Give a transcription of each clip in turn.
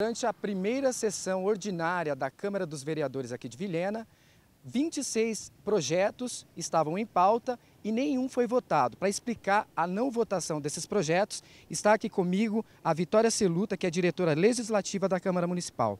Durante a primeira sessão ordinária da Câmara dos Vereadores aqui de Vilhena, 26 projetos estavam em pauta e nenhum foi votado. Para explicar a não votação desses projetos, está aqui comigo a Vitória Celuta, que é diretora legislativa da Câmara Municipal.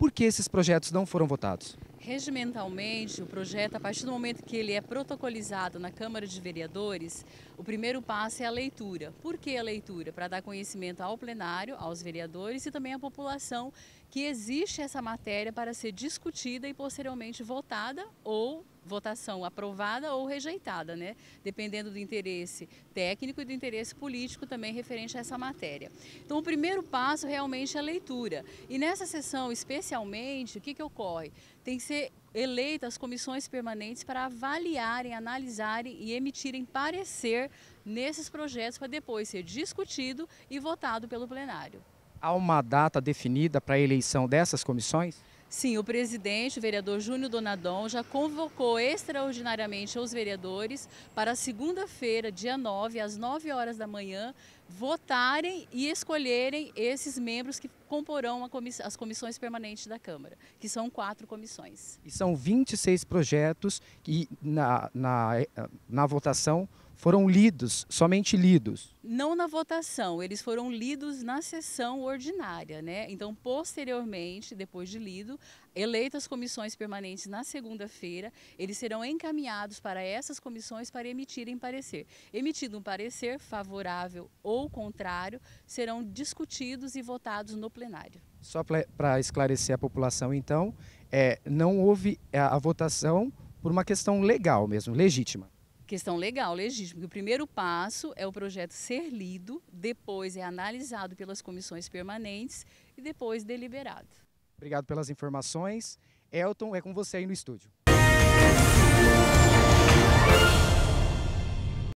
Por que esses projetos não foram votados? Regimentalmente, o projeto, a partir do momento que ele é protocolizado na Câmara de Vereadores, o primeiro passo é a leitura. Por que a leitura? Para dar conhecimento ao plenário, aos vereadores e também à população que existe essa matéria para ser discutida e posteriormente votada ou votação aprovada ou rejeitada, né? dependendo do interesse técnico e do interesse político também referente a essa matéria. Então, o primeiro passo realmente é a leitura. E nessa sessão, especialmente, o que, que ocorre? Tem que ser eleitas comissões permanentes para avaliarem, analisarem e emitirem parecer nesses projetos para depois ser discutido e votado pelo plenário. Há uma data definida para a eleição dessas comissões? Sim, o presidente, o vereador Júnior Donadon, já convocou extraordinariamente os vereadores para segunda-feira, dia 9, às 9 horas da manhã, votarem e escolherem esses membros que comporão comiss as comissões permanentes da Câmara, que são quatro comissões. E são 26 projetos que na, na, na votação foram lidos, somente lidos? Não na votação, eles foram lidos na sessão ordinária, né? Então, posteriormente, depois de lido, eleitas comissões permanentes na segunda-feira, eles serão encaminhados para essas comissões para emitirem parecer. Emitido um parecer favorável ou contrário, serão discutidos e votados no plenário. Só para esclarecer a população, então, é, não houve a, a votação por uma questão legal mesmo, legítima. Questão legal, legítima. O primeiro passo é o projeto ser lido, depois é analisado pelas comissões permanentes e depois deliberado. Obrigado pelas informações. Elton, é com você aí no estúdio.